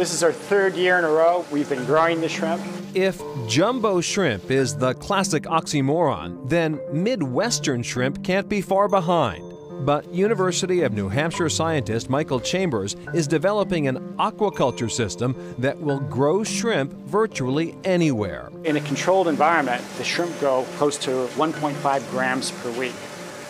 This is our third year in a row we've been growing the shrimp. If jumbo shrimp is the classic oxymoron, then Midwestern shrimp can't be far behind. But University of New Hampshire scientist Michael Chambers is developing an aquaculture system that will grow shrimp virtually anywhere. In a controlled environment, the shrimp grow close to 1.5 grams per week.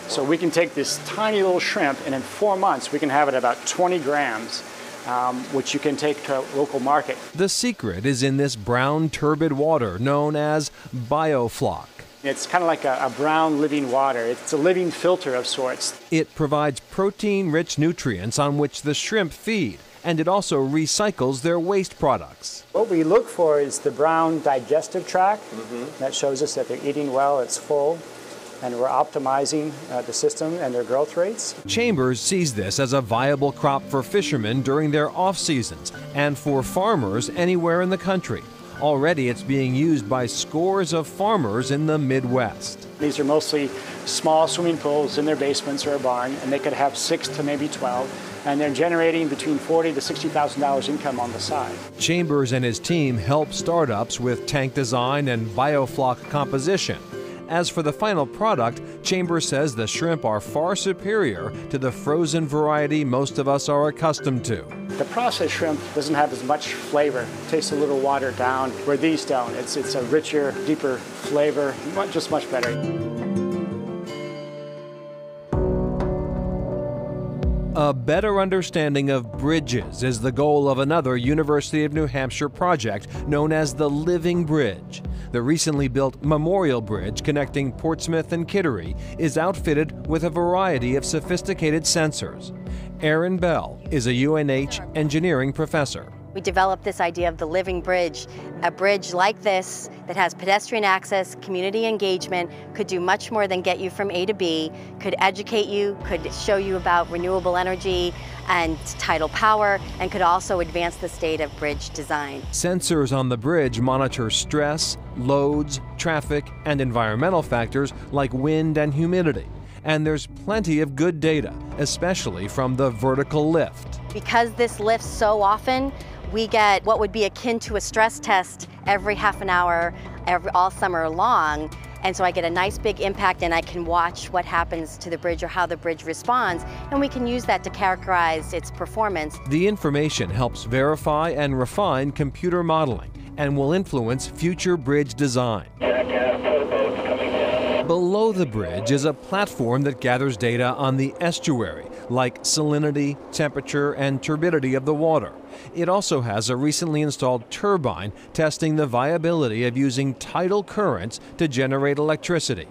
So we can take this tiny little shrimp and in four months we can have it about 20 grams um, which you can take to a local market. The secret is in this brown turbid water known as biofloc. It's kind of like a, a, brown living water. It's a living filter of sorts. It provides protein rich nutrients on which the shrimp feed, and it also recycles their waste products. What we look for is the brown digestive tract. Mm-hmm. That shows us that they're eating well, it's full and we're optimizing uh, the system and their growth rates. Chambers sees this as a viable crop for fishermen during their off seasons and for farmers anywhere in the country. Already it's being used by scores of farmers in the Midwest. These are mostly small swimming pools in their basements or a barn, and they could have six to maybe 12, and they're generating between forty to $60,000 income on the side. Chambers and his team help startups with tank design and biofloc composition. As for the final product, Chambers says the shrimp are far superior to the frozen variety most of us are accustomed to. The processed shrimp doesn't have as much flavor. It tastes a little watered down, where these don't. It's, it's a richer, deeper flavor, just much better. A better understanding of bridges is the goal of another University of New Hampshire project known as the Living Bridge. The recently built Memorial Bridge connecting Portsmouth and Kittery is outfitted with a variety of sophisticated sensors. Erin Bell is a UNH engineering professor. We developed this idea of the living bridge. A bridge like this that has pedestrian access, community engagement, could do much more than get you from A to B, could educate you, could show you about renewable energy and tidal power, and could also advance the state of bridge design. Sensors on the bridge monitor stress, loads, traffic, and environmental factors like wind and humidity and there's plenty of good data, especially from the vertical lift. Because this lifts so often, we get what would be akin to a stress test every half an hour every, all summer long. And so I get a nice big impact and I can watch what happens to the bridge or how the bridge responds. And we can use that to characterize its performance. The information helps verify and refine computer modeling and will influence future bridge design. The bridge is a platform that gathers data on the estuary, like salinity, temperature, and turbidity of the water. It also has a recently installed turbine testing the viability of using tidal currents to generate electricity.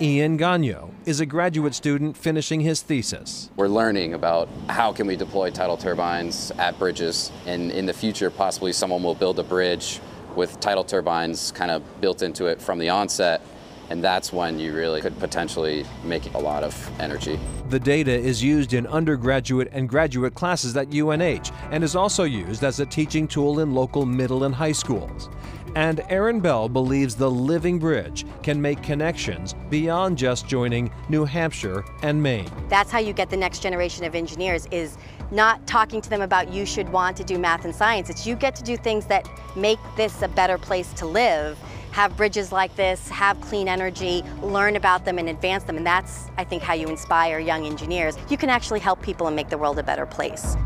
Ian Gagnon is a graduate student finishing his thesis. We're learning about how can we deploy tidal turbines at bridges and in the future possibly someone will build a bridge with tidal turbines kind of built into it from the onset and that's when you really could potentially make a lot of energy. The data is used in undergraduate and graduate classes at UNH and is also used as a teaching tool in local middle and high schools. And Erin Bell believes the Living Bridge can make connections beyond just joining New Hampshire and Maine. That's how you get the next generation of engineers is not talking to them about you should want to do math and science. It's you get to do things that make this a better place to live have bridges like this, have clean energy, learn about them and advance them. And that's, I think, how you inspire young engineers. You can actually help people and make the world a better place.